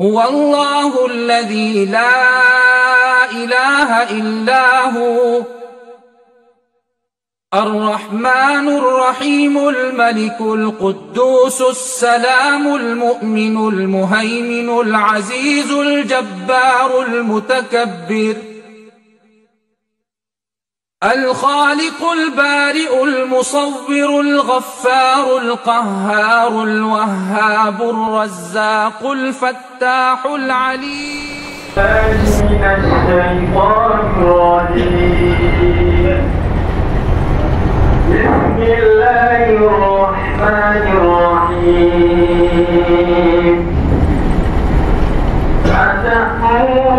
هو الله الذي لا إله إلا هو. الرحمن الرحيم الملك القدوس السلام المؤمن المهيمن العزيز الجبار المتكبر. الخالق البارئ المصور الغفار القهار الوهاب الرزاق الفتاح العليم. من الشيطان الرجيم بسم الله الرحمن الرحيم. أتأمرون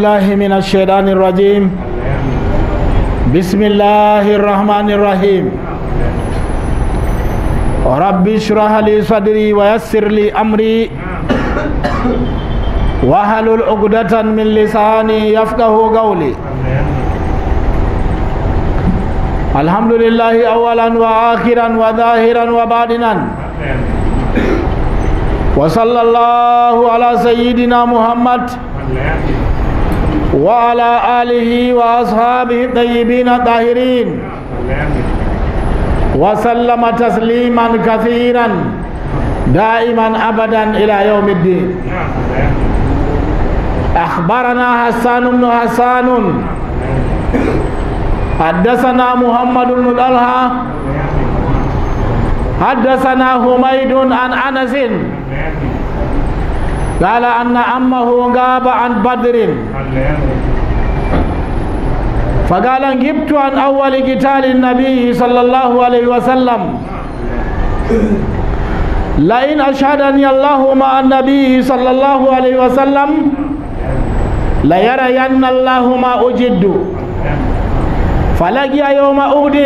بالله من الشيطان الرجيم. بسم الله الرحمن الرحيم. رب اشرح لي صدري ويسر لي أمري. واحلل عقدة من لساني يفقه قولي. الحمد لله أولا وآخرا وظاهرا وباطنا. وصلى الله على سيدنا محمد. وعلى آله وأصحابه الطيبين الطاهرين. وسلم تسليما كثيرا دائما أبدا إلى يوم الدين. أخبرنا حسان بن حسان. حدثنا محمد بن طلحة. حدثنا حميد عن أنس. قال أن عمه غاب عن بدر. فقال غبت عن أول قتال النبي صلى الله عليه وسلم. لئن أشهدني الله مع النبي صلى الله عليه وسلم ليرين الله ما أجد. فلقي يوم أهد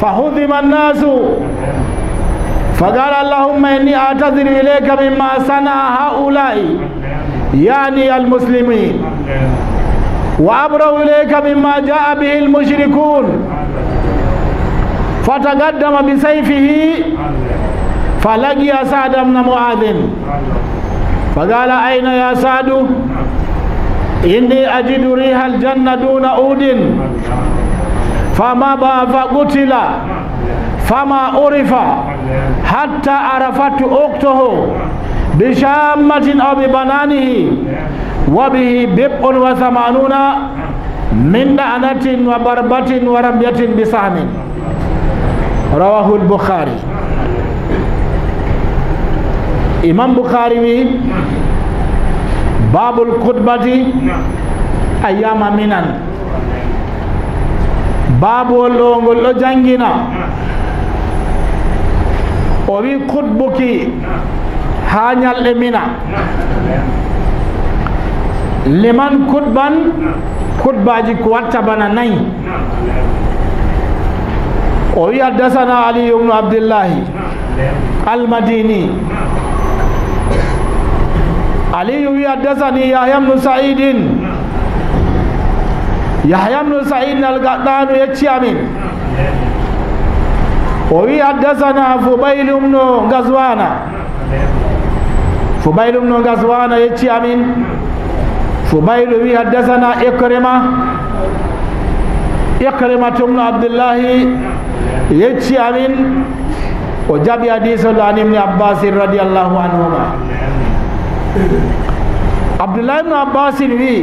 فهزم الناس. فقال اللهم إني أعتذر إليك مما صنع هؤلاء يعني المسلمين. وأبرأ إليك مما جاء به المشركون. فتقدم بسيفه فلقي سعد بن معاذ. فقال أين يا سعد؟ إني أجد ريح الجنة دون أود. فما فقتل. فما عرف حتى عرفت أخته بشامة أو ببنانه وبه ببء وثمانون من لعنة وبربة ورمية بسهم. رواه البخاري. wi babul khutbati ayyama minan baabowol ɗo ngol ɗo jangina o wi kutbuki ha ñalɗe mina liman kutban kutbaji ko watta bana nayi o wi haddasana aliyu bnu abdillahi almadini aliyu wi haddasani yahya bnu saidin yahya bnu saidin algaɗɗanu وفي حدثنا فبيل بن غزوان. فبيل بن غزوان يتي أمين. فبيل وي حدثنا إكرمة. إكرمة بن عبد الله يتي أمين. وجاب حديث عن ابن عباس رضي الله عنهما. عبد الله بن عباس وي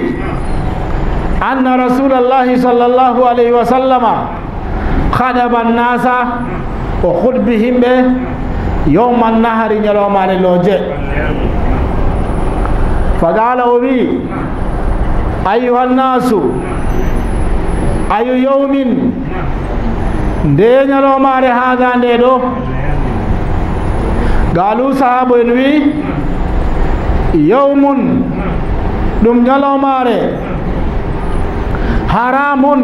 أن رسول الله صلى الله عليه وسلم خدم الناس. o hutbi himɓe yowman nahari ñalowmare looje. Fagala o wi ayuhannasu ayu yowmin nde ñalomare haga nde ɗo? Galu sahaba en wi yawmun ɗum ñalomare haramun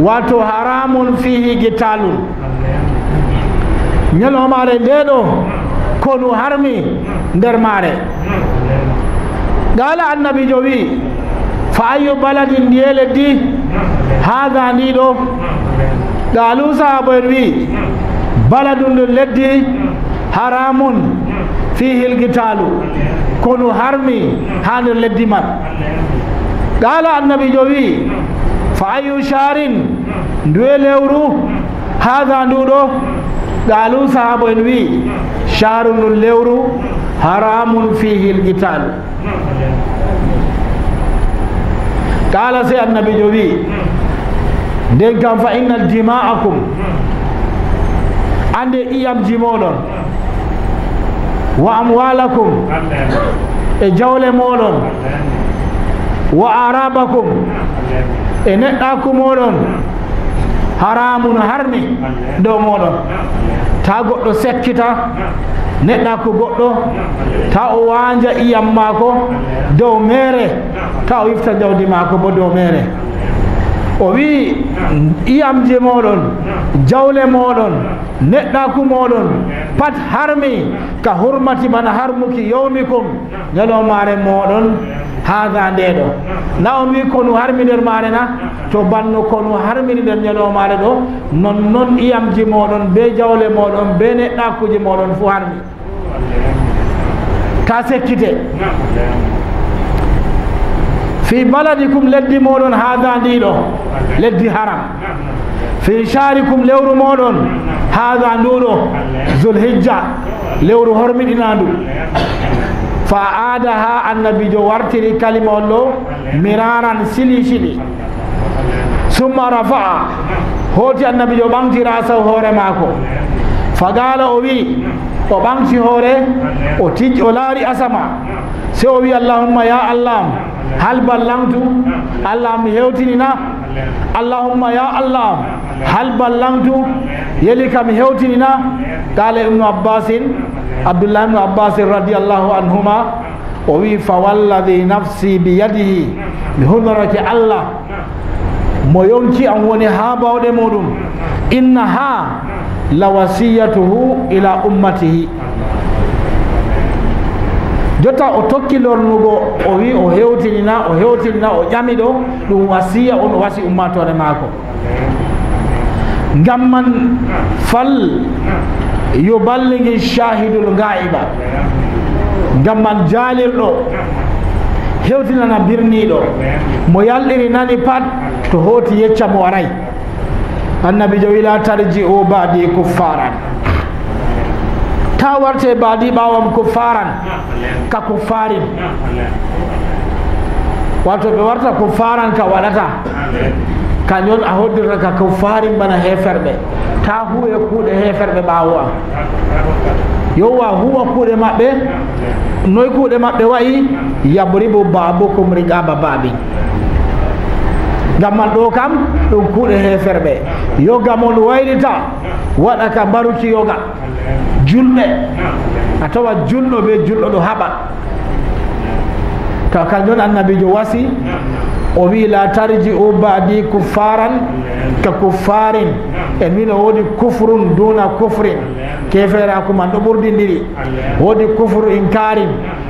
wato haramun fihi gitalun ñalomare nde ɗo konu harmi nder mare gala annabijo wi fa ayu baladin ndiye leddi haga ndi ɗo galu sahabo en wi baladun ɗum leddi haramun fihi lgitalu kono harmi ha nder leddi man qala annabijo wi fa ayu sharin nduwe lewru haga nduɗo qalu قالوا صاحب النبي شهر الليور حرام فيه القتال. قال سي النبي جوبي دي كان فإن دماءكم. عند إيام جمولون. وأموالكم. إجول مولون. اي انقاكم مولون. haramu no harmi. Dow moɗon. Ta goɗɗo sekkita neɗɗako goɗɗo ta o wanja iyam mako dow mere ta o yifta jawdi mako bo dow mere. o wii iyamje moɗon jawle moɗon neɗɗaku moɗon pat harmi ka hurmati bana harmuki yawmikum. Ñalomare moɗon haga ndeɗo. Na on wi konu harmi nder mare na to banno konu harmini nder ñalomare ɗo. Nonnoon iyamji moɗon be jawle moɗon be neɗɗakuji moɗon fo harmi. Ta sekkite. في بلدكم لدي مولون هذا نيلو لدي حرام. في شاركم لورو مولون هذا نورو. ذو الهجة لورو هرمي نادو فآدها النبي جو ورتي لكلمة الله مرارا سلي شلي ثم رفع. هوتي النبي جو بانتي راسه هوري ماكو fagala o wi o ɓamti hoore o tij o laari asama se o wi allahumma ya allah hal ballamtu allah mi hewtinina allahumma ya allah hal ballamtu yeli ka mi hewtinina qala ibnu abbasin abdullah ibnu abbasin radiallahu anhuma o wi fa nafsi biyadihi mi hunorake allah mo yonki am woni ha bawɗe muɗum inna ha la wasiyatuhu ila ummatihi. Jotta o tokki lornugo o wi o hewtinina o hewtinina o ƴami ɗo ɗum wasiya on o wasi ummatore maako. Ngam man fal yuballigi shahidul gaiba. Ngam man jaalirɗo hewtinana birniɗo. Mo yalɗiri nani pat to hooti yecca mo waray. النبي جو إلى ترجيه بعدي كفارا. تاورت بعدي باوم كفارا. ككفار واتو بورت كفارا كوالتا. كان يون أهود رك كفار بنا هفر به تا هو يكود هفر به باوا. يوا هو كود ما به نو كود ما به واي يبربو بابو كمرجع بابي. Ngam man ɗo kam ɗum kuuɗe heferɓe yoga mon waylita waɗa ka mbaruki yoga. Julɓe a tawa julɗo ɓe julɗo ɗo haɓa to kanjon annabijo wasi o wi la tarji u badi kuffaran ka kuffarin en wino woodi kufrun duna kufrin. Keferaku man ɗo ɓurdidiri woodi kufru inkarin.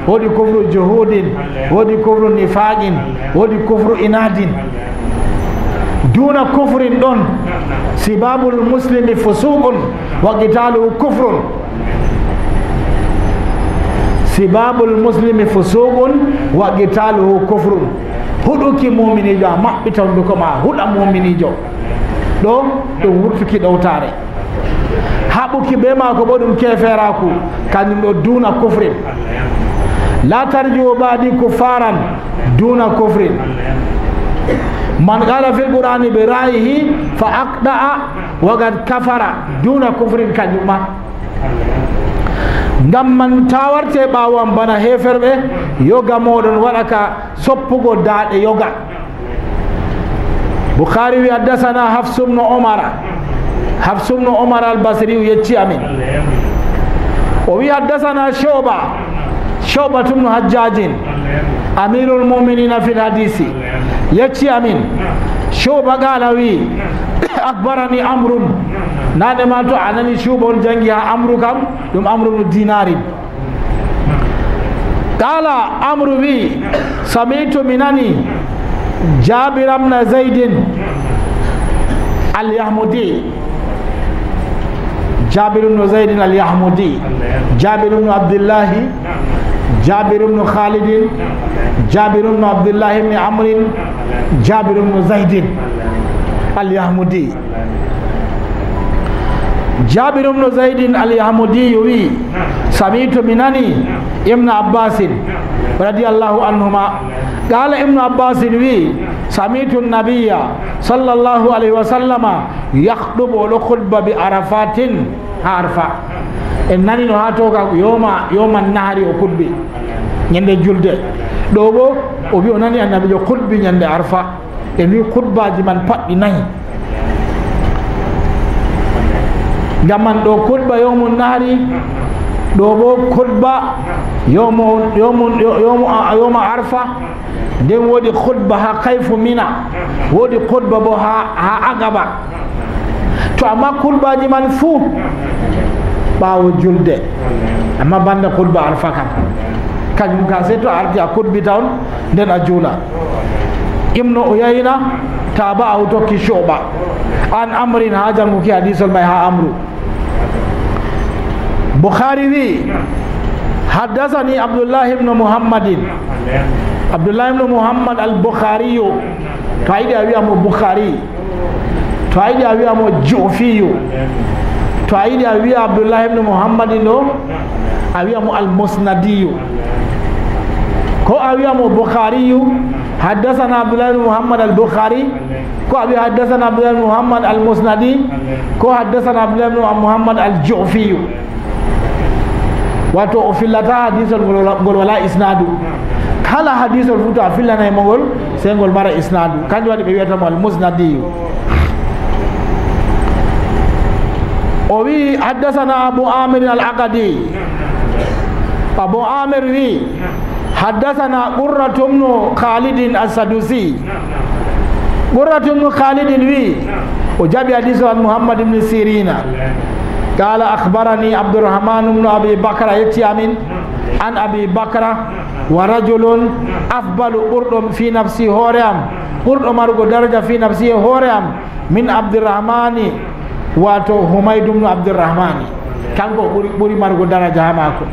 Woodi kufru juhudin. Woodi kufru nifaqin woodi kufru inadin duna kufrin ɗon sibabul muslimi fusuqun wa qitaluhu kufrun sibabul muslimi fusuqun wa qitaluhu kufrun huɗuki muminijo a maɓɓita hunduko ma huɗa muminijo ɗo ɗum wurtuki ɗowtare haɓuki be mako bo ɗum keferaku kañum ɗo duna kufrin la tarjiu badi kuffaran duna kufrin bi ra'yihi fa aqda'a wa qad kafara duna kufrin kañum ma ngam man ta warte ɓawan bana heferɓe yoga moɗon waɗa ka soppugo daaɗe yoga boukhari wi haddasana hafsumno omara hafsumno omar albasri yecci amin o wi haddasana shoba shoba tumno hajjajin amirul muminina fil hadisi يتشي أمين شوبا قالوي أخبرني أمر نادي ما تو أنني شوبا الجنجي أمر كم دم أمر ديناري قال أمر بي سمعت منني جابر بن زيد اليهمدي جابر بن زيد اليهمدي جابر بن عبد الله bnu abdillahi jabir bnu khalidin jabir bnu abdillahi bni amrin jabir bnu zaydin alyahmudi jabir bnu zaydin alyahmudiyu wi samitu mi nani ibnu abbasin radiallahu anhuma qala ibnu abbasin wi samitu nabiya sallllahu alayhi wa sallama yahɗuɓo oɗo khutba en nani no ha toka yoma yoma nahari o kuɗɓi ñande julde. Ɗo bo o wi o nani annabijo kuɗɓi ñande arfa. Ɓe wi kuɗbaji man paɗɗi nayi. Ngam man ɗo kuɗɓa yomum nahari ɗo ɓo kuɗba yoma arfa. Nden woodi kuɗba ha kayfu mina woodi kuɗba bo ha agaba. To amma kuɗbaji man fuu ɓaawo julde. Amma banda kulba arfa kam. Kañum ka sey arti a kutbita on nden a juula ibnu uyayna taba aw tokki an amrin ha janguki hadisol may ha amru. Bukhari wi haddasani abdoullahi ibnu muhammadin. Abdoullahi ibnu muhammad al bukhariyu to a yiɗi a wiyamo bukhari to a yiɗi to a yiɗi a wiya abdoullah ibne mouhammadin ɗo a wiyamo almusnadiyu. Ko a wiyamo boukhariyu haddasana abdoullah ibne mouhammad alboukhari ko a wiya haddasana abdoullah ibne mouhammad almusnadi ko haddasana abdoullah ibne mouhammad aljufiyu. Wato o fillata hadisol ngol wala isnadu. Kala hadisol fuu to a fillanay mo ngol sey ngol mara isnadu. Kanjum waɗi ɓe wiyatamo almusnadiyu. وي حدثنا ابو عامر العقدي ابو عامر وي حدثنا قرة بن خالد السدوسي قرة بن خالد وي وجاب حديث عن محمد بن سيرين قال اخبرني عبد الرحمن بن ابي بكر يتي امين عن ابي بكر ورجل افضل قردم في نفسي هوريام قردم ارجو درجه في نفسي هوريام من عبد الرحمن wato humaydu bnu abdurrahmani kanko ɓuri ɓuri margo daraja ha mako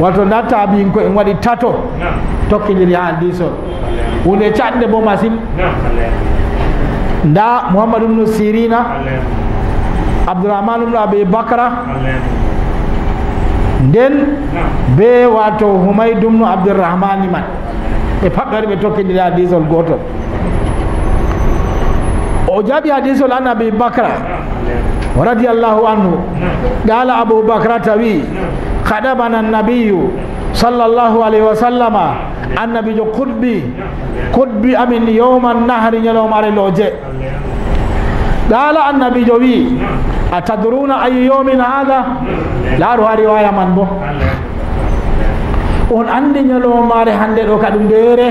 wato nda tabiin ko en waɗi tato. Tokkidiri ha hadisol hunde caɗɗe bo masin. Nda mouhamadou bnu sirina. Abdourahmane bnu abi bakra. Nden be wato humaydumnu abdourahmani man. E paɓɓe waɗi ɓe tokkidiri hadisol gotol o jaɓi hadisol an abi bakra radiallahu anhu qala abou bacrata wi خدمنا النبي صلى الله عليه وسلم. النبي جو قطبي قطبي أمين يوم النهر يوم على لوجه قال النبي جو وي أتدرون أي يوم هذا؟ لا روها رواية من بو. on andi ñalowmaare hannde ɗo ka ɗum ndeere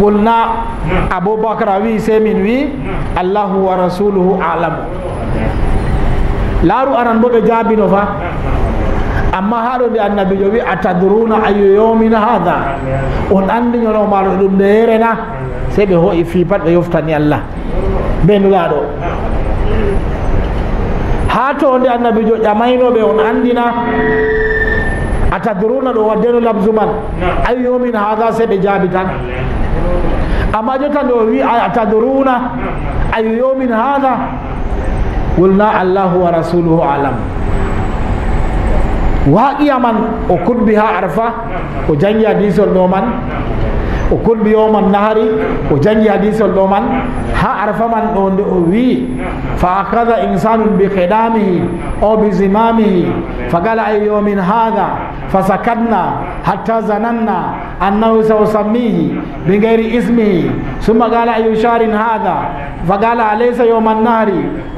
qulna aboubacara wi semin wi allahu wa rasuluhu alamu laaru aran bo ɓe jaabino fa amma haɗo nde annabijo wi atadruna ayu yawmin hada on andi ñalowmaaro ɗum ndeere na sey ɓe hoyi fi pat ɓe yoftani allah benulaɗo ha to nde annabijo ƴamaynoɓe on andina atadruna ɗo waddeno labsu man ayu yawmin hada sey ɓe jaabi tan amma jotta nde o wi atadruna ayu yawmin hada qulna allahu wa rasuluhu alam waaqiya man o kutbi ha arfa o jangi hadisol ɗo man o kulɓi yowman nahari o jangi hadisol ɗo man ha arfa man ɗo nde حتى زننا أنه سأسميه بغير اسمه. ثم قال أيشار هذا؟ فقال أليس يوم النار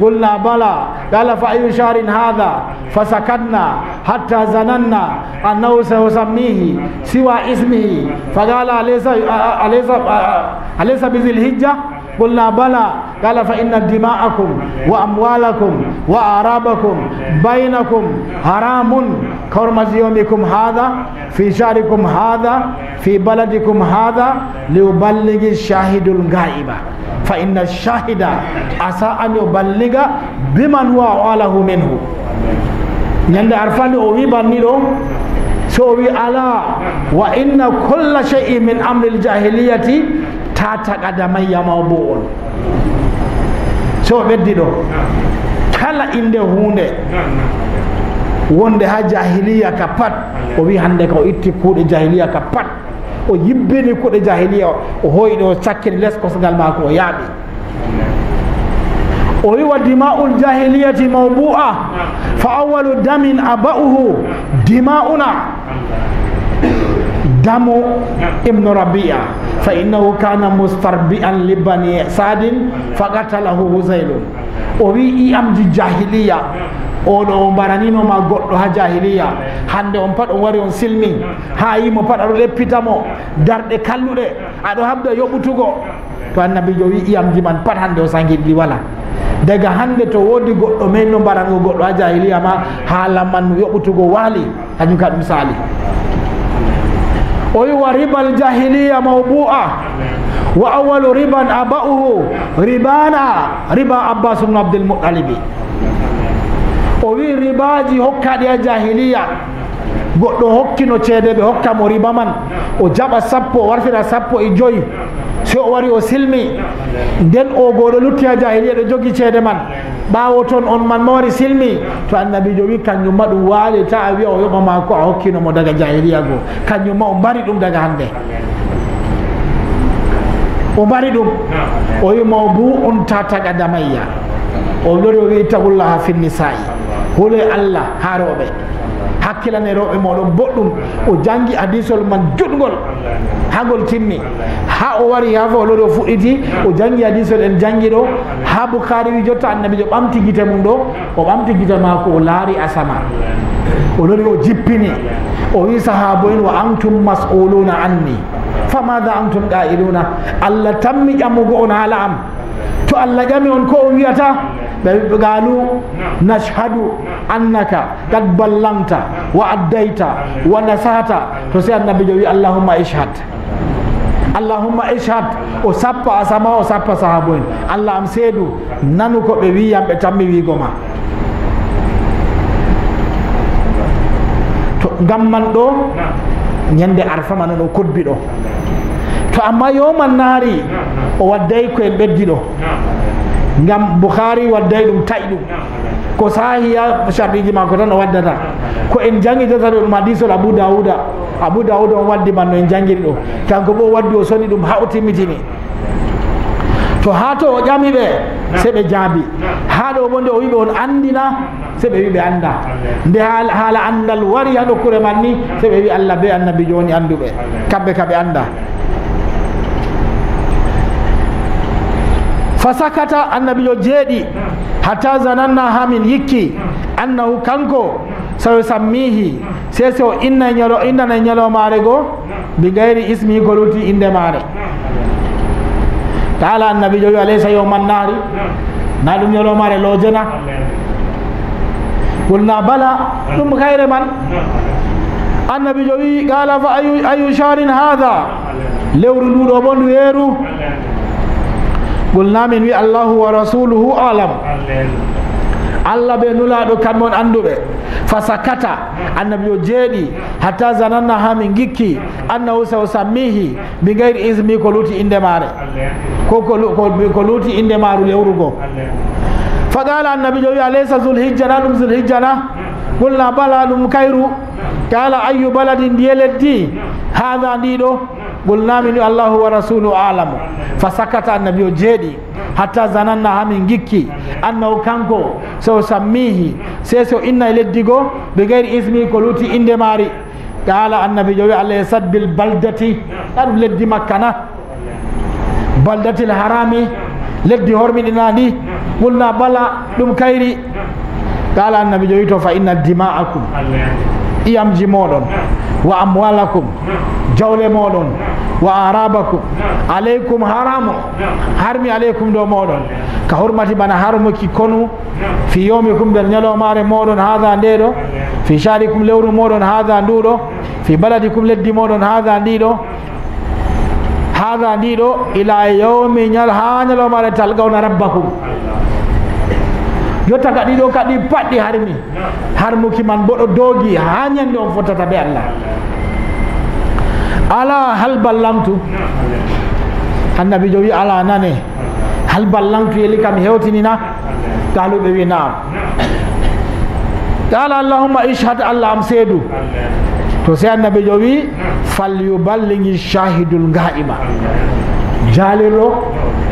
قلنا بلى. قال فأيشار هذا؟ فسكننا حتى زننا أنه سأسميه سوى اسمه. فقال أليس أليس أليس بذي الهجة قلنا بلى. قال فإن دماءكم وأموالكم وأعرابكم بينكم حرام. كرمز يومكم هذا في شهركم هذا في بلدكم هذا. ليبلغ الشاهد الغائب. فإن الشاهد عسى أن يبلغ بمن هو أعلى منه. ñande o banni ɗo so wi ala wa inna kulla shay'in min amri ta tagada mayya mawbo on so o ɓeddi ɗo. Kala inde hunde wonde ha jahiliya ka pat. O wi hande ka o itti kuuɗe jahiliya ka pat. O yibbini kuuɗe jahiliya o hoyɗi o sakkini les kosgal mako o yaaɓi. O wi wa dima'ul jahiliyati mawbu'a fa awalu damin aba'uhu dima'una damu ibnu rabia. Fa دم ابن ربيعة فإنه كان مستربئا لبني سعد فقتله هزيل وي أمج jahiliya. Oɗo o mbaraninooma goɗɗo ha jahiliya. Hande on pat on wari on silmi. Ha yimo pat aɗo leppitamo darɗe kalluɗe. Aɗo habda yoɓutugo. To annabijo wi iyamji man pat hande o sangiɗɗi wala. Daga hande to wodi goɗɗo men no mbarango goɗɗo ha jahiliya ma haala man yoɓutugo waali hañum ka ɗum saali. O wi wa ribal jahiliya mawbu'a wa awalu riban aba'uhu ribana riba abbas bnu abdulmutalibi o wi ribaji hokkaɗi ha jahiliya goɗɗo hokkino ceede ɓe hokka mo riba man o jaɓa sappo wartira sappo e joyi si o wari o silmi nden o goɗo lutti ha jahiliya ɗo jogui ceede man. Ɓawo toon on man ma wari silmi to annabijo wi kañum ma ɗum waali ta a wiya o yoɓama ko a hokkinomo daga jahiliya goo kañum ma o mbari ɗum daga hande o mbari ɗum. O wima o bu on tataga damayya. O lori o wi tagullaha finnisa'i hule allah ha rewɓe hakkilane rewɓe moɗon boɗɗum. O jangi hadisol man juɗgol. Hagol timmi ha o wari ha foloɗo fuɗɗiti o jangi hadisol en jangi ɗo. Ha boukari wi jotta annabijo ɓamti guite mum ɗo o ɓamti guite mako o laari asama. O lori o jippini. O wi sahabo en wa antum masuluna anni. Famada antum qailuna allah tammi ƴammugo on haala am. To allah ƴami on ko on wiyata? قالوا نشهد أنك قد بلغت وأديت ونسات فسي النبي جوي اللهم اشهد اللهم اشهد وسبا أسما وسبا صحابين الله أم سيدو نانوكو بيوي يام بتامي ويغوما gamman ɗo ñande arfa mana ɗo kodbi ɗo to amma yoman naari o waddayi koye ɓeddi ɗo ngam bouhari wadday ɗum taƴi ɗum. Ko sahiya sharɗiji makko tan o waddata. Ko en jangidata ɗo ɗum hadisol abou dawouda abou dawouda on waddi man no en jangiri ɗo. Kanko bo waddi o soni ɗum ha o timmitini. To ha to o ƴami ɓe se ɓe jaabi. Ha ɗo bo nde o wiɓe on andina se ɓe wi ɓe anda. Nde haala andal wari ha nokkure man ni se ɓe wi allah be annabi joni anduɓe. Kamɓe kaɓe anda. fasakata annabijo jeeɗi. Hatta zananna ha min yikki. Annahu kanko sawi sammihi. Sese o inna ñalo innana ñalomare goo bi gayri ismi ko inde mare taala annabijo wi alaysa yowman naari na ɗum ñalomare loojena. Qulna bala ɗum hayre man. Annabijo wi qala fa ayu sharin hada lewru nduɗo bon weeru qulna min wi allahu wa rasuluhu alam. Allah ɓe nulaɗo kanmon anduɓe fa sakata annabi o jeeɗi hatta zananna ha min gikki annahu saw sammihi bi gayri ismi ko luuti inde mare ko ko luuti inde maru lewrugo. Fa qala annabi jo wi alaysa zulhijja na ɗum zulhijja na? Qulna bala ɗum kayru. Qala ayu baladin ndiye leddi? Hada ndiɗo قلنا من الله ورسوله أعلم. فسكت النبي جدي حتى زنان همين جيكي أنه كانكو. سو سميه. سيسو إنا إلدقو بغير إسمي قلوتي إن دماري قال النبي جوي عليه السد بالبلدة قالوا لدي مكانا بلدة الحرامي. لدي هرمي دناني قلنا بلا. دم كيري. قال النبي جوي فإن دماءكم. الله iyamji moɗon wa amwalakum jawle moɗon wa arabakum aleykum haramu harmi aleykum ɗo moɗon ka hurmati bana harmuki konu fi yawmikum nder ñalomare moɗon haha ndeɗo fi sharikum lewru moɗon haha nduɗo fi baladikum leddi moɗon haha ndiɗo haha ndiɗo ila yawmi ñal ha ñalomare talgawna rabbakum jotta ka ɗiɗo kadi paɗɗi harmi harmuki man boɗo doogi ha ñande on fottata ɓe allah. Ala hal ballamtu annabi jo wi ala nane hal ballamtu yeli kam hewtinina galuɓe wi naam qala allahumma ishhad allah am seedu to se annabi jo wi falyuballighi shahidul nga'ima jaalirɗo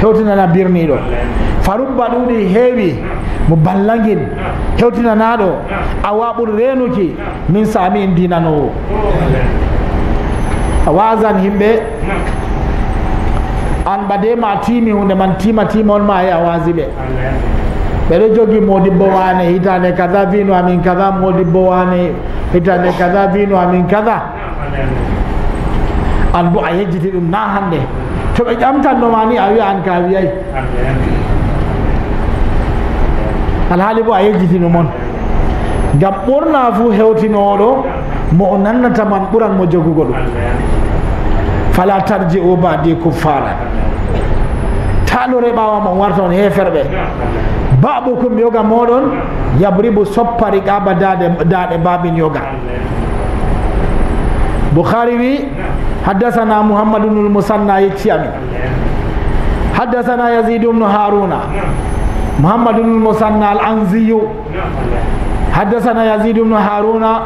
hewtinana birniɗo farubba ɗuɗi heewi mo ballagin hewtinanaɗo a waɓur renuki. Min sami en dinanowo a wasan himɓe. An ɓade ma timi hunde man tima tima on ma yi a wasi ɓe. Ɓeɗo jogi modibbo wane hitande kada vino amin kada modibbo wane. Hitande kada vino amin kada an bo a yejjiti ɗum na hande. To ɓe ƴamtannoma ni a wiya an ka wiyay alhaali bo a yejjitino mon. Ngam ɓurna fuu hewtinoɗo mo o nannata man ɓuran mo jogugo ɗum. Fala tarji o badi kuffara taɗore ɓawa mo warta on heferɓe. Baɓukum yoga moɗon yabribu soppari ƙaba daɗe daɗe babin yoga. Bukhari wi haddasana muhammadu bnul musanna yecci haddasana yasidu bnu haruna. muhammadu bnul musanna al anziyu haddasana yasidu bnu haruna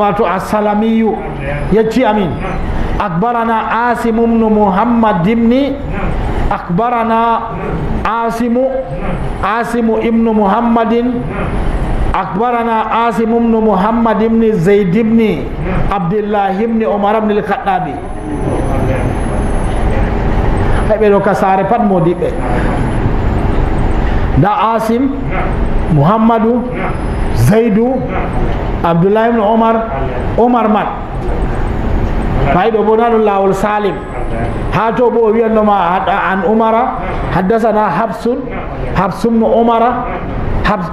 wato assalamiyu yecci amin akbarana asimu bnu muhammad dimni akbarana asimu asimu ibnu muhammadin أخبرنا عاصم بن محمد بن زيد بن عبد الله بن عمر بن الخطاب heɓe ɗo ka saare pat ده عاصم محمد زيد عبد الله بن عمر عمر مات فايد ابو نال الله والسالم هاتو ابو ابي انما عن عمر حدثنا حفص حفص بن عمر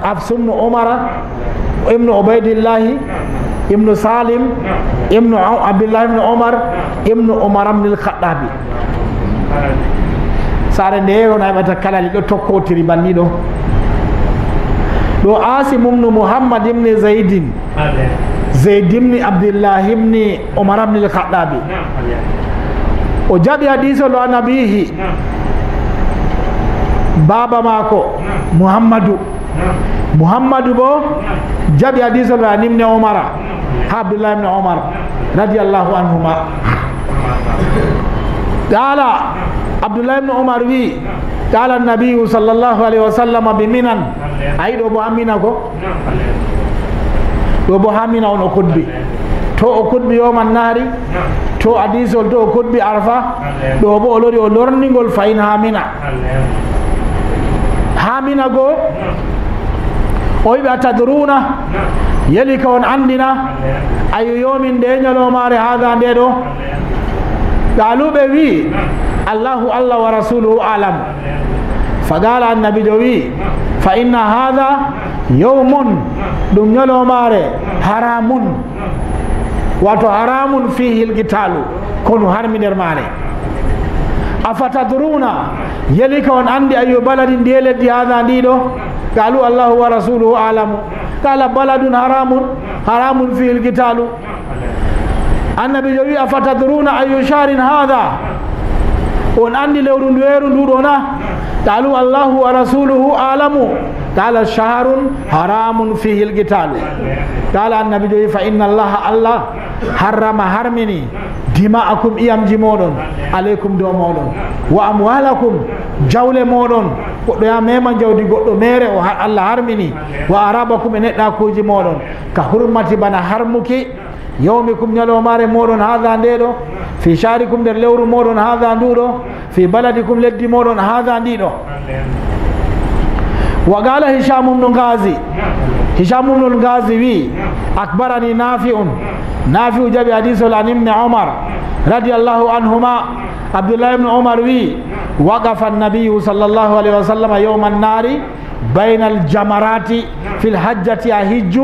حفص بن عمر ابن عبيد الله ابن سالم ابن عبد الله بن عمر ابن عمر بن الخطاب sare nde yeyona heɓata kalali ɗo tokkotiri banni ɗo ɗo asimumnu mouhammad ibni zeydin zeyd ibni abdillah ibni omar amnil khaɗɗabi o jaɓi hadisolo anabihi baba mako mouhammadou mouhammadou bo jaɓi hadisolo an ibne omara ha abdoullah ibne omar radiallahu anhuma qala abdoullah ibnu omar wi qala nabiyu sallllahu alayhi wa sallam bi minan. Ayi ɗo bo ha ko? Ɗo bo hammina on o kodbi to o kodbi yoman naari to adisol to o kodbi arfa ɗo bo o lori o lornigol fayin ha mina. Ha mina goo o wiɓe a tadruna yeli ka on andina ayo yomin nde ñalomare haga nde ɗo? Ɗaluɓe wi fagala annabijo wi fa inna hada yawmun ɗum ñalomare haramun wato haramun fihi lqitalu kono harmi nder mare afatadruna yeli ka on andi ayu baladi ndi leddi hada ndiɗo قالوا الله ورسوله أعلم قال بلد حرام حرام فيه القتال النبي جوي أفتدرون أي شهر هذا on andi lewru nduweru nduɗo na قالوا الله ورسوله أعلم قال شهر حرام فيه القتال قال النبي جوي فإن الله الله حرم حرمني dima'akum iyamji moɗon aleykum dow moɗon wa amwalakum jawle moɗon goɗɗo ya mema jawdi goɗɗo mere o allah harmini wa arabakum e neɗɗakuji moɗon ka hurmati bana harmuki يومكم نلو ماري مورون هذا نديرو في شاركم در لور مورون هذا ندورو في بلدكم لدي مورون هذا نديرو وقال هشام بن غازي. هشام بن غازي وي. أكبرني نافع. نافع جابي حديث عن ابن عمر رضي الله عنهما. عبد الله بن عمر وي. وقف النبي صلى الله عليه وسلم يوم النار بين الجمرات في الحجة أهج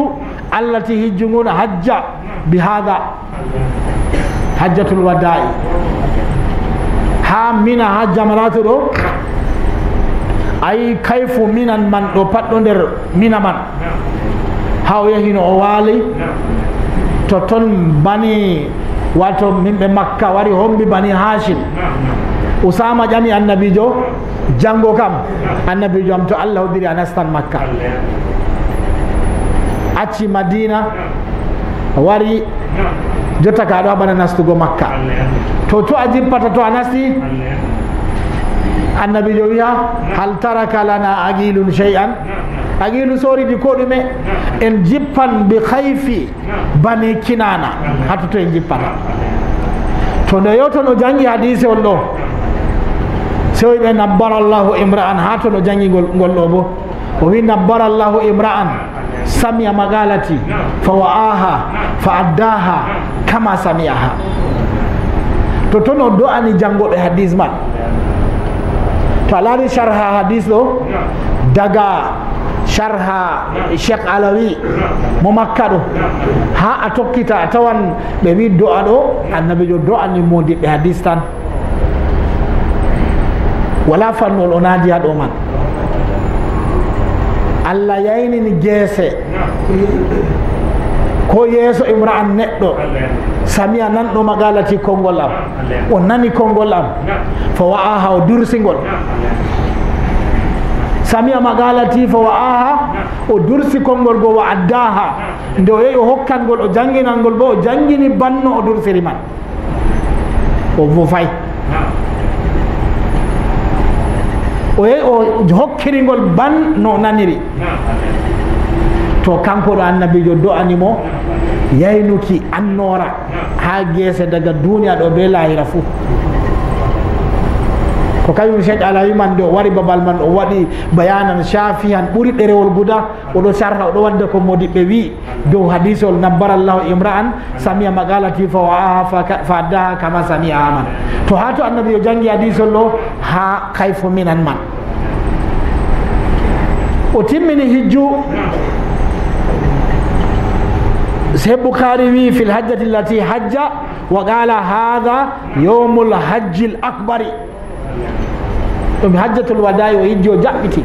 التي هجمون حجة, هجة بهذا حجة الوداع. ها من ها جمرات أي كيف من من لو باتوندر من من؟ ها يهين أوالي. تطن بني واتو من مكة واري هم بني هاشم. أسامة جاني النبي جو. جانغو كام النبي جو. أمتو الله ودري أنستان مكة. أتي مدينة. Wari jotta ka ɗo haɓana nastugo makka to to a jippata to a nasti annabijo wiya hal taraka lana aqilun chey an aqilu soridi ko ɗume en jippan bi hayfi bani kinana hatoto en jippata to nde yewto no jangi hadise on ɗo sewi ɓe nabbara llahu imra'an ha to no jangi ngol ɗo bo o wi nabbara llahu imra'an samia magalati. Fa wa'aha fa addaha kama sami'aha. To to no do'ani jangoɓe hadis man to a laari sharha hadis ɗo daga sharha cheikh alawi. Mo makka ɗo ha a tokkita a tawan ɓe wi do'a ɗo annabijo do'ani modiɓɓe hadis tan. Wala fannol o naadi ha ɗo man allah yaynini geese. Ko yeeso imra'an neɗɗo. Samiya nanɗo magalati konngol am. O nani konngol am. Fo wa'aha o dursigol samiya magalati fo wa'aha o dursi konngol go wa addaha. Nde o yehi o hokkangol o janginalngol bo o jangini banno o dursiri man. O vufay. o yehi o hokkiringol ban no naniri. To kanko ɗo annabijo do'animo yaynuki annora ha guese daga duniya ɗo be lahira fuu ko kayum sheikh alayman do wari babal man o wadi bayanan shafihan buri derewol guda o do sharha o do wadde ko modi be wi do hadithol nabbar allah imran samia magalati fa wa fa fada kama samia aman. To hato annabi o jangi hadithol lo ha kayfo minan man. O timmini hijju. Sahih Bukhari wi fil hajjati allati hajja wa qala hadha yawmul hajjil akbari ɗum hajjatul wadayi o hijji o jaɓɓiti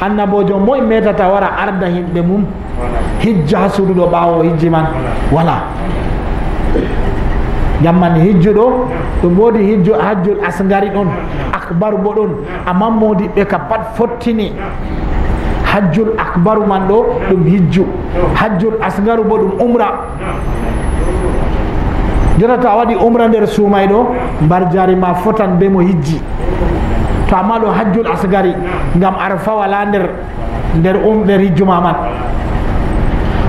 annabojo moye metata wara arda himɓe mum hijja ha suuduɗo ɓawo hijji man. Voilà jamman hijjuɗo ɗum woodi hijju hajjul asgari ɗon akbaru bo ɗon amma modiɓɓe ka pat fottini. Hajjul akbaru man ɗo ɗum hijju. Hajjul asgaru bo ɗum umra. Jota to a waɗi umra nder suumay ɗo mbar ma fotan be mo hijji to amma ɗo hajjul asgari. Ngam arfa wala nder nder umɓe rijjuma man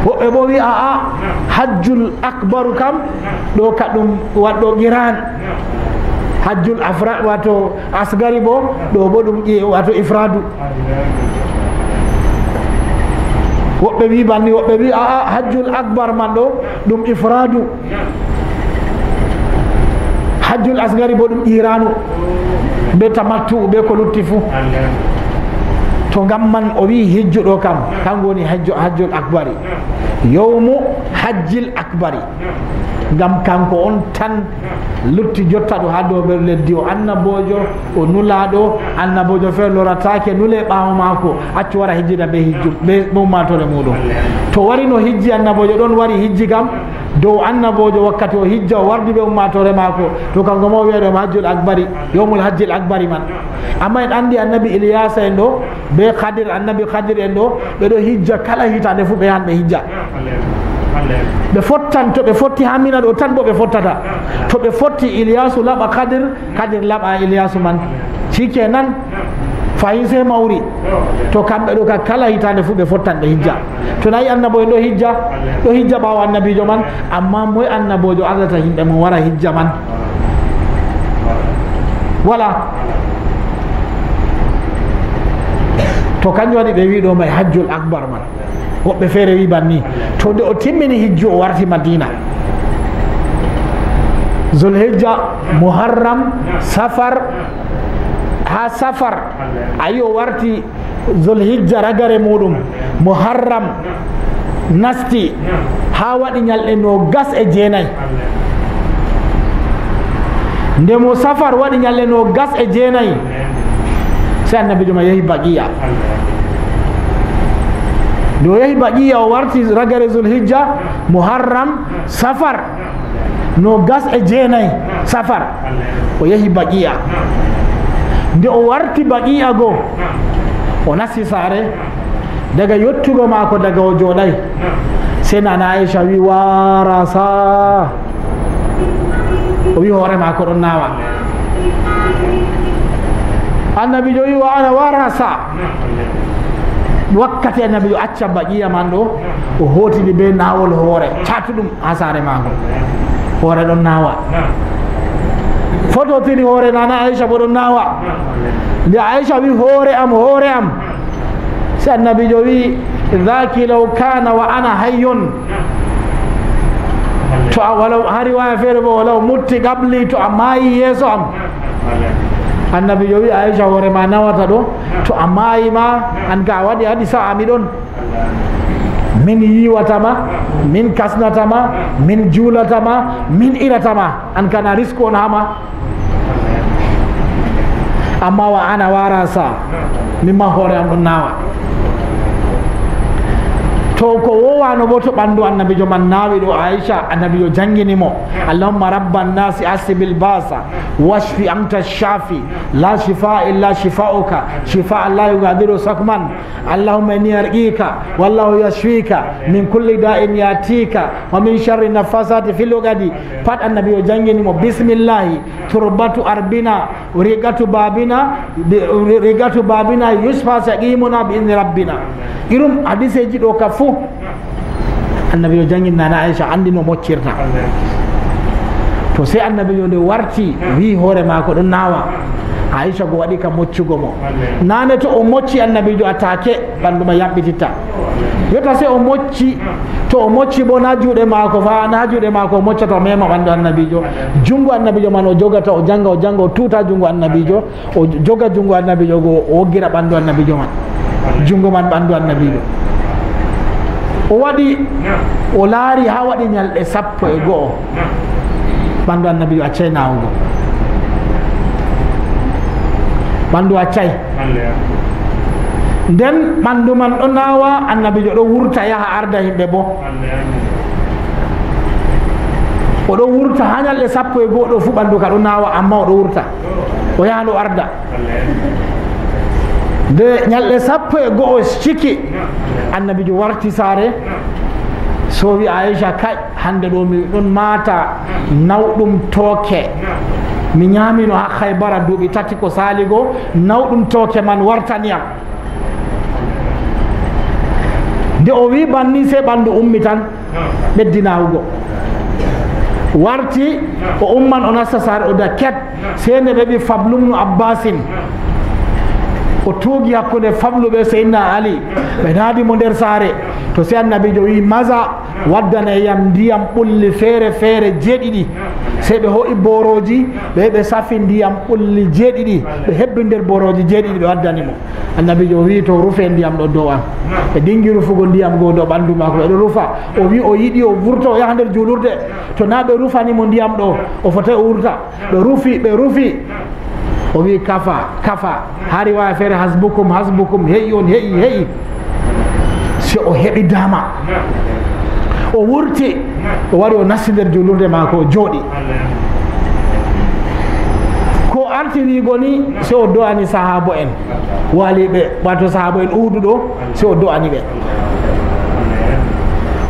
woɓɓe bo wi aa hajjul akbaru kam ɗo ka ɗum waɗɗo qiran hajjul afra wato asgari bo ɗo bo ɗum wato ifradu. Woɓɓe wi banni woɓɓe wi aa hajjul akbar man ɗo ɗum ifradu. Hajjul asgari bo ɗum iranu be tamattu be ko lutti fuu to ngam man o wi hijjuɗo kam kanko woni hajjul akbari yowmu hajjil akbari ngam kanko on tan lutti jotta ɗo ha dow ɓer leddi. O annabojo o nulaɗo annabojo feere loratake nule ɓawo mako accu wara hijjida ɓe hijju ɓe ummatore muɗum. To wari no hijji annabojo ɗon wari hijji kam. Dow annabojo wakkati o hijja o wardi ɓe ummatore mako to kanko ma o hajjul akbari yomul hajjil akbari man. Amma en andi annabi iliyasa en ɗo be kadir annabi kadir en ɗo ɓeɗo hijja kala hitande fuu ɓe yahan ɓe hijja. Ɓe fottan to ɓe fotti ha mina ɗo tan bo ɓe fottata to ɓe fotti iliyasu laɓa kadir kadir laɓa iliyasu man. Sikenan fayin se mawri to kamɓe ɗo ka kala hitande fuu ɓe fottan ɓe hijja. To na yi annabo en ɗo hijja ɗo hijja ɓawo annabijo man. Amma moye annabojo ardata yimɓe mo wara hijja man. Voilà to kanjum waɗi ɓe wi ɗo may hajjul akbar man. Woɓɓe feere wi banni to nde o timmini hijju o warti madina zulhijja muharram safar ha safar ayi o warti zulhijja ragare muɗum muharram nasti ha waɗi ñalɗe no gas e jeenayi nde mo safar waɗi ñalɗe no gas e jeenayi si annabijo ma yehi baqiya nde o yehi baqiya o warti ragare zulhijja muharram safar. No gas e jeenayi safar. O yehi baqiya nde o warti baqiya goo o nasti saare daga yettugo maako daga o jooɗay sey nana aicha wi wara sa o wi hoore maako ɗon naawa annabijo wi wa ana wara wakkati annabijo acca baqiya man ɗo o hootidi be naawol hoore. Catuɗum ha saare maako hoore ɗon naawa. Fototiri hoore nana aicha bo ɗon naawa. Nde aicha wi hoore am hoore am. Si annabijo wi dhaki law kana wa ana hayyun. To a walaw ha riwaya feere bo walaw mutti qabli to a maayi yeeso am. Annabijo wi aicha hoore ma nawata ɗo. To a maayima an ka a waɗi haɗi sa ami ɗon min yiwatama min kasnatama min juulatama min iratama an kana risque on hama amma wa ana wara sa mimma hoore am ɗon nawa. To ko wowano bo to ɓanndu annabijo man naawi ɗo aicha annabijo jangginimo allahumma rabba nnasi asibil basa washfi anta shafi la shifa illa shifauka shifa la yugadiru sakman allahumma inni arqika wallahu yashfika min kulli da'in yatika wa min sharri nafasati fil ugadi pat annabijo jangginimo bismillahi turbatu arbina rigatu babina rigatu babina yusfa saqimuna bi rabbina irum hadiseji ɗo ka fuu. Annabi yo janginnana aicha andi no moccirta. To sey annabi yo nde warti wi hoore mako ɗon nawa aicha go waɗi ka moccugo mo. Nane to o mocci annabijo atake ɓanndu ma yaɓɓititta. Yotta se o mocci to o mocci bo na juuɗe mako fa na juuɗe mako o moccata mema ɓanndu annabijo. Junngo annabijo man o jogata o jannga o jannga o tuuta junngo annabijo. O joga junngo annabijo go o woggira ɓanndu annabijo man. Jungo man ɓandu annabijo o waɗi o laari ha waɗi ñalɗe sappo e go'o ɓandu annabijo accay nawugo ɓandu accay nden ɓandu man ɗo nawa annabijo ɗo wurta yaha arda yimɓe bo. Oɗo wurta ha ñalɗe sappo e goho ɗo fu ɓandu ka ɗo nawa amma oɗo wurta. O yaha arda de ñalɗe sappo e goho ciki annabijo warti saare so wi aicha kay hande ɗo mi ɗon maata nawɗum tooke. Mi ñaamino ha haybara duuɓi tati ko saali goo nawɗum tooke man wartaniyam nde o wi banni sey ɓanndu ummi tan ɓeddinawugo. Warti o umman o nasta saare o da ket sey nde ɓeɓi fablumnu abbasin. o tuugi hakkude famluɓe seydna ali ɓe naadimo nder saare. To si annabijo wi masa waddane yam ndiyam ɓulli feere feere jeeɗiɗi. Sey ɓe ho'i boroji ɓe ɓe safi ndiyam ɓulli jeeɗiɗi ɓe hebbi nder boroji jeeɗiɗi ɓe waddani mo. Annabijo wi to rufe ndiyam ɗo dow an ɓe ɗingi rufugo ndiyam goo dow ɓanndu mako ɓeɗo rufa. O wi o yiɗi o vurta o yaha nder juulurde. To na ɓe rufanimo ndiyam ɗo o fotai o wurta. Ɓe rufi ɓe rufi. o wi kafa kafa. Ha riwaya feere hasbukum hasbukum heyi on heyi heyi. Si o heɓi dama o wurti o wari o nasti nder julurde maako o jooɗi. Ko artirigo ni si o do'ani sahabo en. Waaliɓe wato sahabo en uudu ɗo si o do'ani ɓe.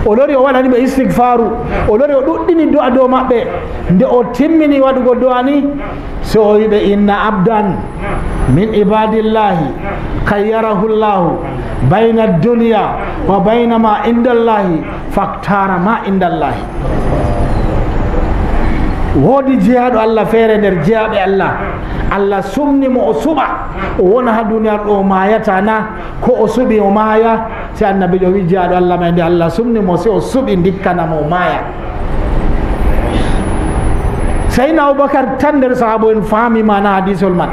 O lori o waɗani ɓe istigfaru o lori o ɗuɗɗini do'a dow maɓɓe nde o timmini waɗugo do'a ni so o wiɓe inna abdan min ibadillahi kayyarahu llahu bayna dunia wa bayna ma indallahi faktara ma indallahi woodi jeyaɗo allah feere nder jeyaɓe allah. Allah sumnimo o suɓa o wona ha duniyar ɗo o mayata na ko o suɓi o maaya si annabijo wi jeyaɗo allah may nde allah sumnimo si o suɓi dikkanamo o maaya seyna aboubacar tan nder sahaba en faamimana hadisol man.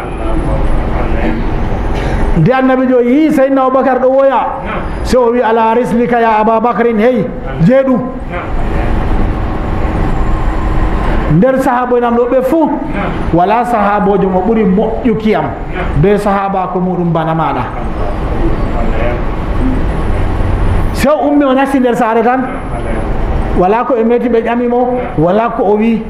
Nde annabijo yi seydna aboubacar ɗo woya. So o wi ala rislika ya ababacrin hey jeeɗu. nder sahaboen am ɗo ɓe fuu wala sahabojo mo ɓuri moƴƴuki am be sahabako muɗum bana maɗa. So ummi o nasti nder saare tan wala ko ɓe meti ɓe ƴamimo wala ko o wi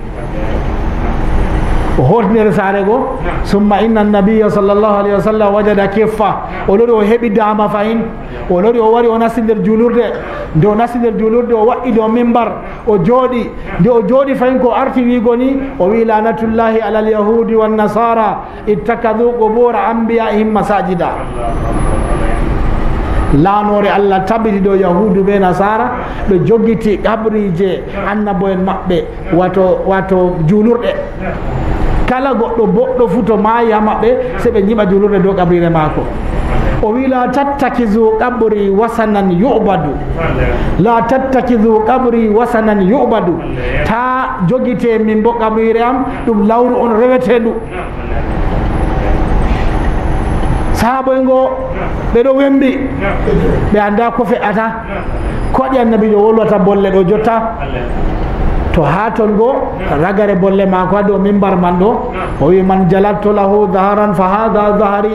هوت نرسارعو ثم إن النبي صلى الله عليه وسلم وجد كيفا ولوري وهبي دعما فاين. ولوري وواري وناسين در جلور ده دو ناسين در جلور ده وواري دو ممبر وجودي. دو جودي فاين كو أرتي ويغوني. وويل أنا الله على اليهود والنصارى. اتكذوا قبور أنبيائهم مساجدا. laanore allah tabiti ɗo yahudu ɓe nasara ɓe jogiti kabrije annabo en maɓɓe wato wato julurɗe kala goɗɗo boɗɗo fuu to maayi ha maɓɓe se ɓe ñiɓa julurde dow kabrire maako. O wi la tattakisu kabri wasanan yubadu. La tattakisu kabri wasanan yubadu. Ta jogite min bo kabrire am ɗum lawru on rewetendu. sahaboy ngo ɓeɗo wembi. Ɓe anda ko fe'ata. Koɗi annabijo wolwata bolle ɗo jotta. To ha ton go ragare bolle mako ha dow mimbar man ɗo o wi man jalatto lahu daharan fa hada dahari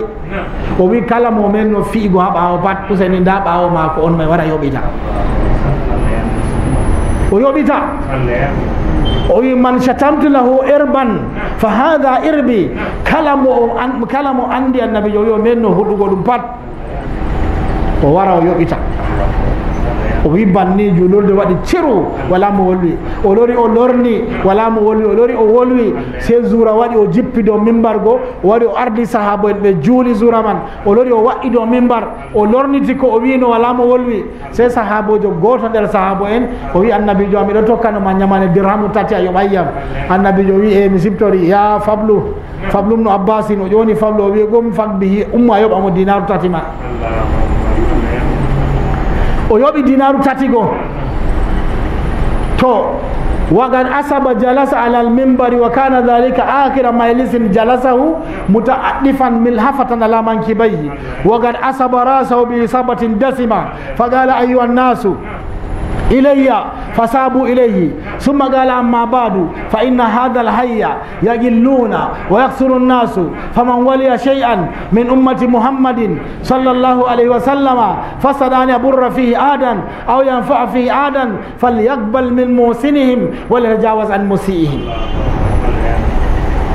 o wi kala momen no fiigo ha ɓawo pat useni nda ɓawo mako on may wara yoɓita. O yoɓita. o wi man chatamtu lahu irban fa hada irbi kala mo kala mo anndi annabijo yo men no huɗugo ɗum pat o wara o yoɓita o wi banni julurde waɗi ciru wala mo wolwi. O lori o lorni wala mo wolwi. O lori o wolwi se zura waɗi o jippi dow mimbar go o waɗi o ardi sahaba en ɓe juuli zura man. O lori o waɗi dow mimbar o lorniti ko o wino wala mo wolwi. Se sahabojo goto nder sahabo en o wi annabijo am miɗo tokkanoma ñamane dirhamu tati a yoɓayyam annabijo wi e mi siptori ya fablu fablum no abbasin o ƴoni fablu o wi gom fagbihi umma yoɓamo dinaru tati ma. O yoɓi dinaru tati go to وقد أصب جلس على المنبر وكان ذلك آخر مجلس جلسه متألفا ملحفة على منكبيه وقد أصب رأسه بإصابة دسمة فقال أيها الناس إلي فسابوا إليه. ثم قال أما بعد فإن هذا الحي يجلون ويكثر الناس فمن ولي شيئا من أمة محمد صلى الله عليه وسلم فسد أن يبر فيه آدا أو ينفع فيه آدا فليقبل من موسنهم وليتجاوز عن مسيئهم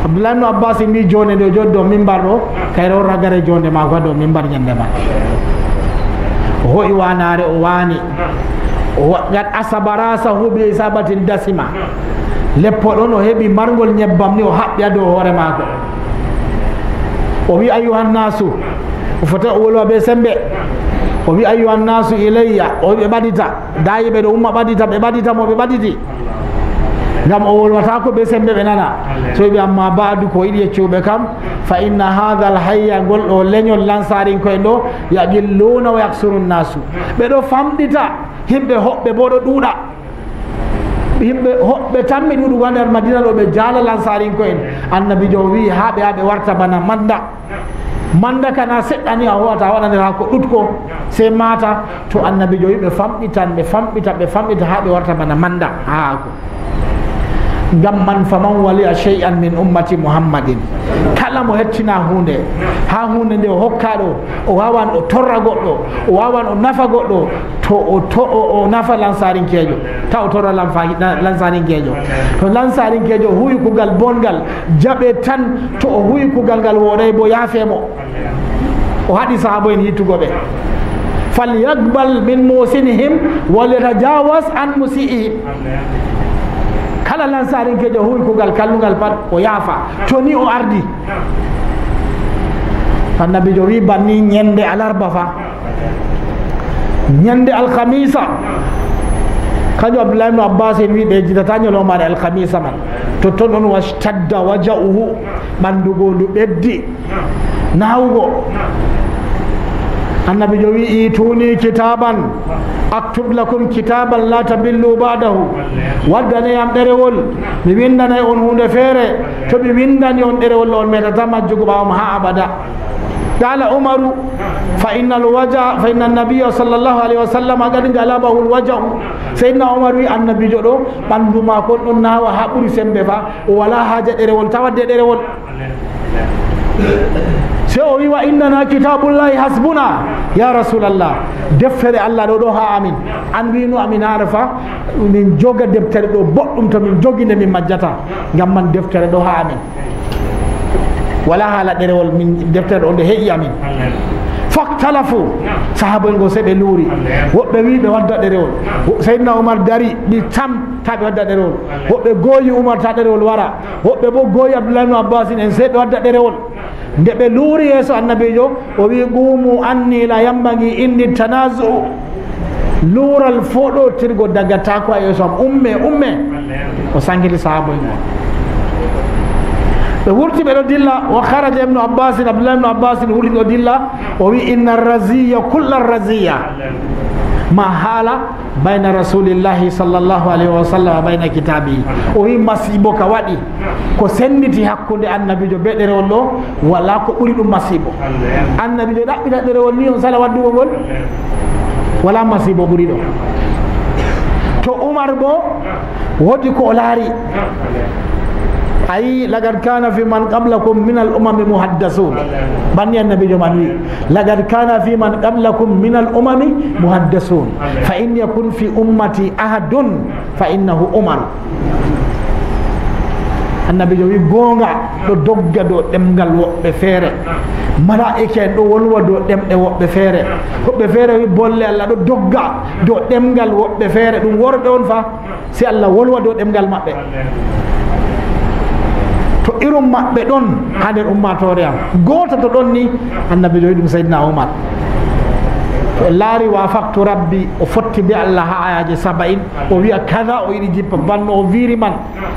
abdoulahi no abbas mbi jonde nde joni dow mimbar ɗo kayre o ragare jonde mako ha dow mimbar ñande ma o hoƴi wanare waqad asaba rasahu bi isabatin dasima. Leppol on o heɓi margol ñebbam ni o haɓɓi dow hoore maako o wi ayuhannasu o fota o wolwa be sembe. O wi ayuhannasu ilayya o ɓe ɓadita dayiɓe ɗo umma ɓadita ɓe ɓaditamo ɓe ɓaditi ngam o wolwata ko ɓe sembe ɓe nana. So ɓe amma baadu ko yiɗi yeccuɓe kam. Fa inna hatha l hayya ngol ɗo leñol lansarin koyen ɗo yaqilluna yaksurunnasu ɓeɗo famɗita himɓe hoɓɓe bo ɗo ɗuuɗa. Yimɓe hoɓɓe tanmi ɗuɗugo nder madina ɗo ɓe jaala lansarinko en. Annabi jo wi ha ɓe ha ɓe warta bana manda. Manda kana seɗɗani a howata waɗander ha ko ɗutko sey mata to annabijo wi ɓe famɗitan ɓe famɗita ɓe famɗita ha ɓe warta bana manda ha hako ngam man faman waliya chey an min ummati mouhammadin kala mo hettina hunde. Ha hunde nde o hokka ɗo o wawan o torra goɗɗo o wawan o nafa goɗɗo to o to o nafa lansarinkejo ta o torra lansarinkejo to lansarinkejo huwi kugal bongal jaɓe tan to o huwi kugal ngal woɗay bo yaafemo o haɗi sahabo en yittugoɓe falyakbal min musinihim walitajawas an musiihim. Kala lansarinkejo huwi kugal kallugal pat o yaafa to ni o ardi. Annabijo wi banni ñande alarba fa. Ñande alhamisa kañum abdoulahi ibnu abbas en wi ɓe jidata ñolomane alhamisa man. To ton on wastadda waja'uhu. Ɓandugo ndu ɓeddi nawugo النبي جوي إيتوني كتابا. أكتب لكم كتابا لا تبلوا بعده. ودنا يوم دريول. بيندنا يوم هون دفير تبي بيندنا يوم دريول لون ميتا تما جوجو باهم ها أبدا. قال عمر فإن الوجع فإن النبي صلى الله عليه وسلم قال انقلبه الوجع سيدنا عمر النبي جوجو بندو ما كنت ناوى حقوري سمبفا ولا حاجة دريول. تودي دريول. O wi wa innana kitabullahi hasbuna ya rasulallah deftere allah ɗo ɗo ha amin an wino amin ara fa min joga deftere ɗo boɗɗum to min joginde min majjata gam man deftere ɗo ha amin wala haala ɗerewol min deftere ɗo nde heeƴi amin faktalafu sahaba en go se ɓe luuri woɓɓe wi ɓe wadda ɗerewol seydna oumar dari ɗi tam ta ɓe wadda ɗerewol woɓɓe gooyi oumar ta ɗerewol wara woɓɓe bo gooyi abdoulah ibnu abbasin en se ɓe wadda ɗerewol nde ɓe luuri yeeso annabijo o wi qumu anni la yambagi inni tanazu luural fo ɗo tirgo ko a yeeso am umme umme o sangili sahaba en o ɓe wurti ɓe ɗo dilla wa haraja ibnu abbasin abdoulah ibnu abbasin wurti ɗo dilla o wi inna raziya kulla raziya ma haala bayna rasulillahi sallllahu alayhi wa sallam bayna kitabi o wi masibo ka waɗi ko senniti hakkude annabijo be ɗerewol ɗo wala ko ɓuri ɗum masibo annabijo ɗaɓɓita ɗerewol ni on sala waddugo ngol wala masibo ɓuri ɗo to umar bo woodi ko laari man qablakum min al umami muhaddasun banni annabijo man wi lagad kana fi man qablakum min al umami muhaddasun fa in yakun fi ummati ahadun fa innahu umar annabijo wi goonga ɗo dogga dow ɗemgal woɓɓe feere malaika en ɗo wolwa dow ɗemɗe woɓɓe feere woɓɓe feere wi bolle allah ɗo dogga dow ɗemgal woɓɓe feere ɗum worɓe on fa si allah wolwa dow ɗemgal maɓɓe to irum maɓɓe ɗon ha nder ummatore am goto to ɗon ni annabi joyi ɗum seydina oumar to laari wa faktu rabbi o fotti be allah ha ayaji saba'in o wiya kada o yiɗi jippa banno o wiri man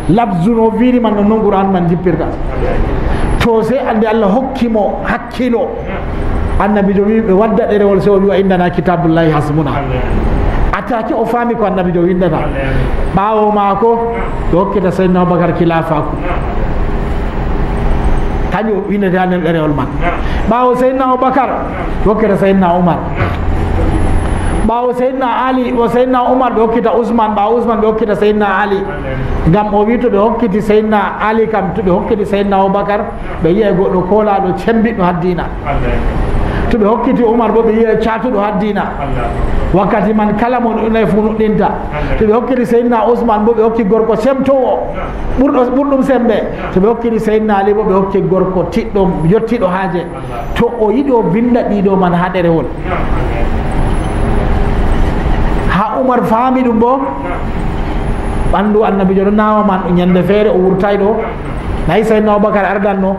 labzun o wiri man no non qouran man jippirta to se ande allah hokkimo hakkilo annabi jo wi ɓe wadda ɗerewol se o wi wa indana kitabullahi hasbuna atake o faami ko annabi jo windata ɓawo maako ɓe hokkita seydna aboubacar kilafako windete ha nder ɗerewol man ɓawo seydna aboubacar hokkita seydna oumar ɓawo seydna ali o seydna oumar ɓe hokkita ousmane ɓawo ousmane ɓe hokkita seydna ali. Gam o wi to ɓe hokkiti seydna ali kam to ɓe hokkiti seydna aboubacar ɓe yiya goɗɗo koolaɗo cembiɗɗo haddina to ɓe hokkiti umar bo ɓe yiya catuɗo haddina wakkati man kala mo ɗonay fu nuɗɗinta. To ɓe hokkiti seydna ousmane bo ɓe hokki gorko semtowo. Ɓurɗo ɓurɗum sembe. To ɓe hokkiti seydna ali bo ɓe hokki gorko tiɗɗo yettiɗo haaje. To o yiɗi o vinda ɗiɗo man ha ɗerewol. Ha umar faami ɗum bo ɓanndu annabijo ɗo nawa man ñande feere o wurtay ɗo. Nayi seydna aboubacar ardan no.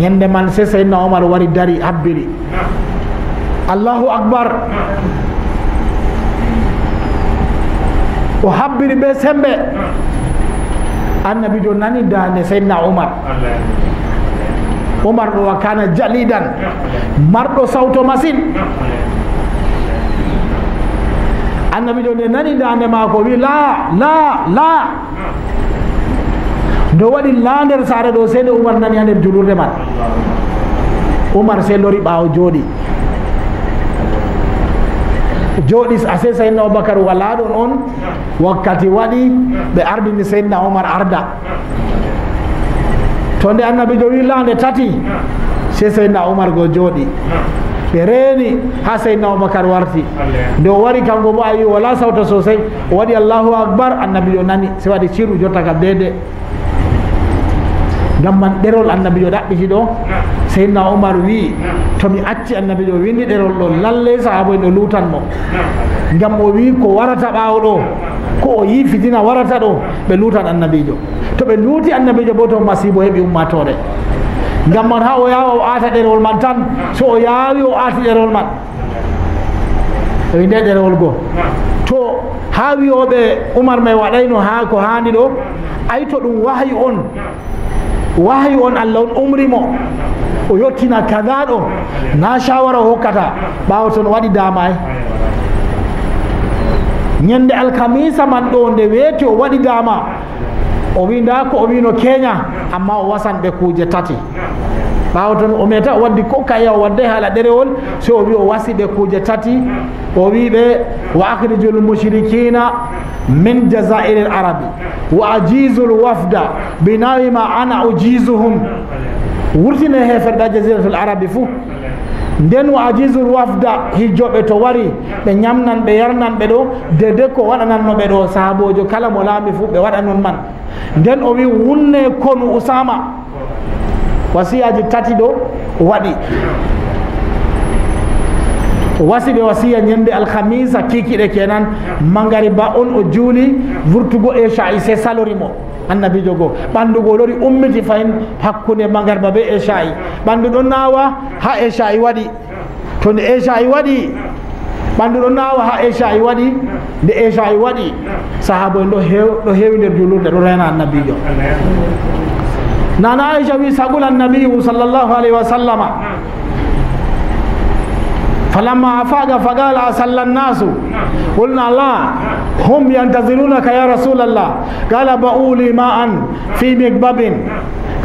Ñande man se seydna omar wari dari habbiri allahu akbar. O habbiri ɓe sembe. Annabijo nani dande seydna omar. Omar ɗo wa kana jalidan. Marɗo sawto masine annabijo nde nani dande maako wi la la la nde waɗi la nder saare ɗo seyde umar nani ha nder julurde man. Umar se lori ɓaawo jooɗi. Jooɗi ase seydna aboubacar wala ɗon on wakkati waɗi ɓe ardini seydna oumar arda. To nde annabijo wi lande tati se seydna oumar go jooɗi. Ɓe reeni ha seydna aboubacar warti. Nde o wari kanko bo a wi wala sawta sosey. O waɗi allahu acbar annabijo nani se waɗi ciru jotta kam deede. gam man ɗerol annabijo ɗaɓɓiti ɗo seydna oumar wi tomi acci annabijo windi ɗerol ɗo lalle sahaba en ɗo lutan mo gam o wi ko warata ɓaawo ɗo ko o yi fitina warata ɗo ɓe lutan annabijo. To ɓe luuti annabijo bo to masibo heɓi ummatore. Gam man ha o yawa o aata ɗerewol man tan so o yaawi o aati ɗerewol man. Ɓe wi nde ɗerewol goo to ha wiyoɓe oumar may waɗayno ha ko haandi ɗo ay to ɗum wahyu on wahayi on allah on umrimo o yettina kaza ɗo na shawara o hokkata ɓawa toon waɗi dama e ñande alkamisa man ɗo nde weeti o waɗi dama. O wi nda ko o wino keña amma o wasan ɓe kuuje tati. ɓawa toon o meta waddi ko kaya o wadde haala ɗerewol so o wi o wasi ɓe kuuje tati. O wi ɓe wa ahrijul mushrikina min jazairi l arabi. Wa ajisul wafda binawima ana ujizuhum wurtine heferɗa jasiratul arabi fou nden wa ajisul wafda hijjoɓe to wari ɓe ñamnan ɓe yarnan ɓe ɗo dede ko waɗananno ɓe ɗo sahabojo kala mo laami fuu ɓe waɗa non man. Nden o wi wunne konu usama wasiyaji tati ɗo waɗi. Wasi ɓe wasiya ñande alhamisa kikiɗe kenan. Mangariba on o juuli vurtugo e échai se salori mo. Annabijo goo ɓanndugo lori ummiti fayin hakkunde mangariba be e échai ɓanndu ɗon nawa ha e échai waɗi. To nde échai waɗi ɓanndu ɗon nawa ha échai waɗi nde échai waɗi. Sahaba en ɗo hew ɗo heewi nder julurde ɗo rena annabijo. Aicha wi sagul annabiyu sallllahu alayhi wa sallama فلما أفاق فقال أصلى الناس. قلنا لا هم ينتظرونك يا رسول الله. قال بؤولي ماء في مكبب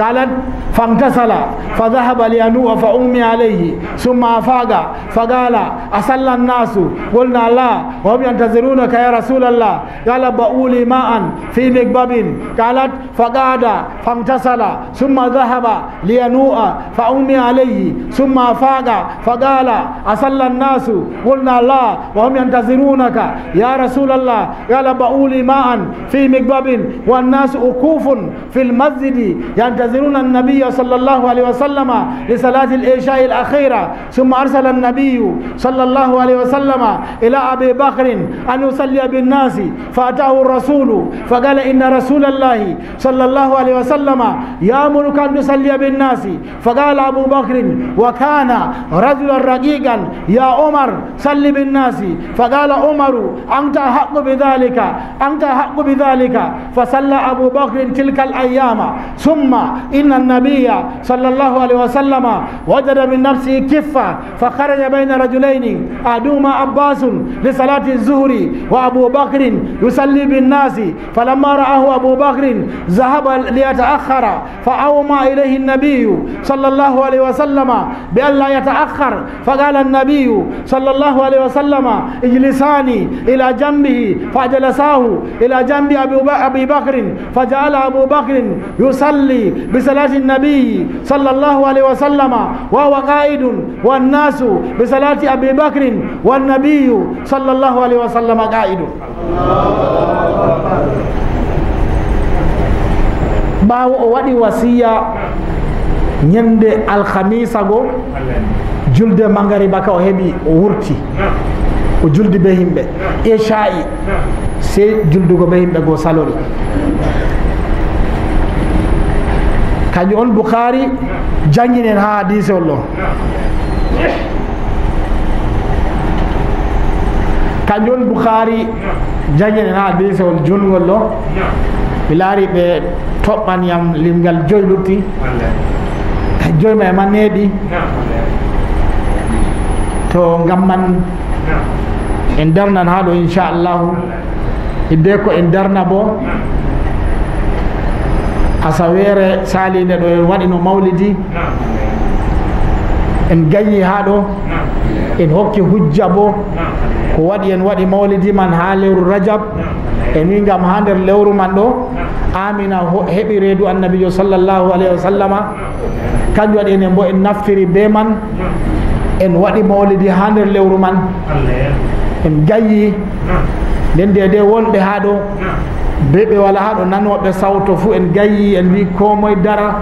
قالت فانتصل فذهب لينوء فأمي عليه ثم أفاق فقال أصلى الناس؟ قلنا لا وهم ينتظرونك يا رسول الله. قال بؤولي ماء في مكبب قالت فقعد فانتصل ثم ذهب لينوء فأمي عليه ثم أفاق فقال أصلى الناس؟ قلنا لا وهم ينتظرونك يا رسول الله. قال بؤولي ماء في مكبب والناس أكوف في المسجد ينتظرون النبي صلى الله عليه وسلم لصلاة العشاء الأخيرة ثم أرسل النبي صلى الله عليه وسلم إلى أبي بكر أن يصلي بالناس فأتاه الرسول فقال إن رسول الله صلى الله عليه وسلم يأمرك أن تصلي بالناس. فقال أبو بكر وكان رجلا رقيقا يا عمر صل بالناس. فقال عمر أنت أحق بذلك أنت أحق بذلك. فصلى أبو بكر تلك الأيام ثم إن النبي صلى الله عليه وسلم وجد من نفسه كفة فخرج بين رجلين أحدهما عباس لصلاة الظهر وأبو بكر يصلي بالناس. فلما رآه أبو بكر ذهب ليتأخر فأومى إليه النبي صلى الله عليه وسلم بأن لا يتأخر. فقال النبي صلى الله عليه وسلم اجلساني إلى جنبه. فجلساه إلى جنب أبي بكر فجعل أبو بكر يصلي. بصلاة النبي صلى الله عليه وسلم وهو قائد والناس بصلاة أبي بكر والنبي صلى الله عليه وسلم قائد ɓaawo o waɗi wasiya ñande alhamisa go julde mangari baka o heɓi o wurti o juldi be yimɓe échai sey juldugo ɓe yimɓe goo salori kañum on boukhari jangguinen ha hadisewol ɗo kañum on boukhari jangguinen ha hadisewol julgol ɗo mi laari ɓe toɓɓan yam limgal joyi lutti joyi ma e man neeɓi to ngam man en darnan ha ɗo inchallahu hidde ko en darna bo asaweere saalinde ɗo en waɗino mawlidi. En gañi haa ɗo. En hokki hujja bo. Ko waɗi en waɗi mawlidi man haa lewru rajab. En wi ngam haa nder lewru man ɗo. Amina heɓi reedu annabijo sallllahu alayhi wa sallama. Kanjum waɗi enen bo en naftiri be man. En waɗi mawlidi haa nder lewru man. En gayi nden de de wonɓe haa ɗo. be ɓe wala ha ɗo nanoɓe sawto fuu en gayi en mbi komoye dara.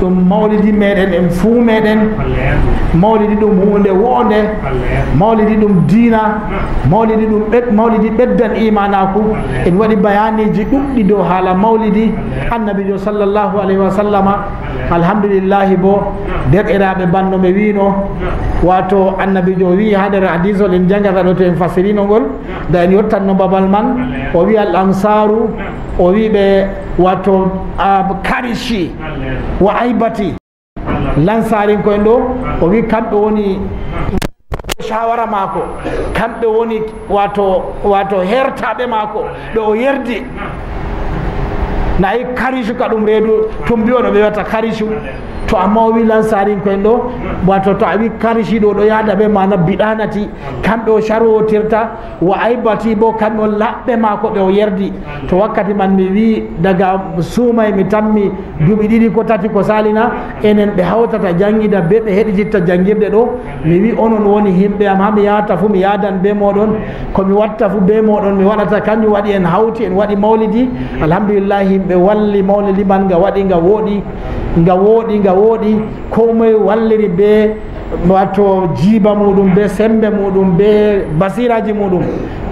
Ɗum mawlidi meɗen en fuu meɗen. Mawlidi ɗum hunde wonde. Mawlidi ɗum diina. Mawlidi ɗum mawlidi ɓeddan imanaku. En waɗi bayaniji ɗuɗɗi dow haala mawlidi annabijo sallllahu alayhi wa sallama. Alhamdulillahi bo. Derɗiraɓe banno ɓe wino. Wato annabijo wi ha nder hadisol en jangata ɗo to en fasirino ngol. Da en yottanno babal man. O wi al ansar. Ansaru o wi ɓe karishi wa aibati. Lansarin koyen ɗo o wi kamɓe woni shawara mako kamɓe woni wato wato hertaɓe mako ɗo o yerdi. Nayi karisu ka ɗum reedu tumbi o ɓe wiyata to amma o wi lansarin koyen ɗo wato to a wi karisi ɗo ɗo yaada ɓe mana biɗanati kamɓe o charwotirta wa aybati bo kamɓe o laɓɓe mako ɓe o yerdi. To wakkati man mi wi daga suumay mi tammi duuɓi ɗiɗi ko tati ko salina enen ɓe hawtata jangida be ɓe heɗititta janguirde ɗo mi wi onon woni himɓe am ha mi yahata fo mi yadan be moɗon komi watta fo be moɗon mi waɗata kanjum waɗi en hawti en waɗi mawlidi. Alhamdulillah yimɓe walli mawlidi man nga waɗi nga wooɗi nga wooɗi nga wooɗi ko moye walliri be watto jiiba muɗum be sembe muɗum be basiraji muɗum.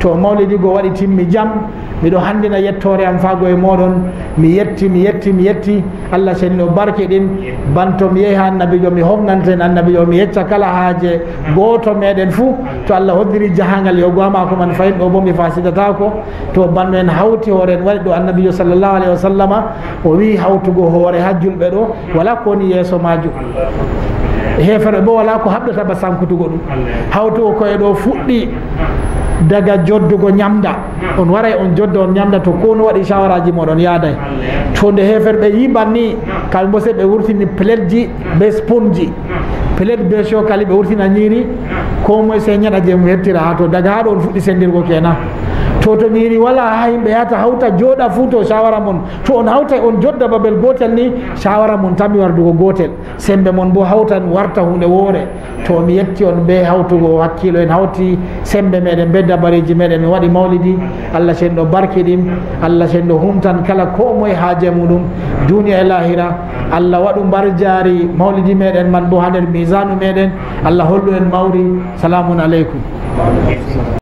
To mawlidi go waɗi timmi jaam miɗo handina yettore am faago e moɗon. Mi yetti mi yetti mi yetti. Allah senino barke ɗin. Banto mi yeehi annabijo mi hofnanten annabijo mi yecca kala haaje goto meɗen fuu to allah hoddiri jahangal yo gomako man fayin ɗo bo mi fasidatako to banno en hawti hoore en waɗi ɗo annabijo sallllahu alayhi wa sallama o wi hawtugo hoore ha julɓe ɗo. Wala kowoni yeeso majum hefere bo wala ko haɓɗata ba sankutugo ɗum. Hawto koye ɗo fuɗɗi daga joddugo ñamda on waray on jodda on ñamda to ko no waɗi shawaraji moɗon yaaday to nde hefere ɓe yiban ni kamɓe bo se ɓe wurtini plate ji be spoon ji. Plate be chokali ɓe wurtina ñiiri ko moye se ñaɗa je mo hettira ha to. Daga ha ɗo on fuɗɗi sendirgo kenan to to ñiiri wala ha yimɓe yahata hawta jooɗa fuu to sawara mon. To on hawta on jodda babel gotel ni sawara mon tami wardugo gotel. Sembe mon bo hawtan warta hunde woore. To mi yetti on ɓe hawtugo hakkilo en hawti sembe meɗen be dabareji meɗen mi waɗi mawlidi. Allah sen ɗo barki ɗin allah sen ɗo humtan kala ko moye haaje muɗum. Duniya e lahira allah waɗu mbar jaari mawlidi meɗen man bo ha nder misanu meɗen. Allah hollu en mawri. Salamun aleykum.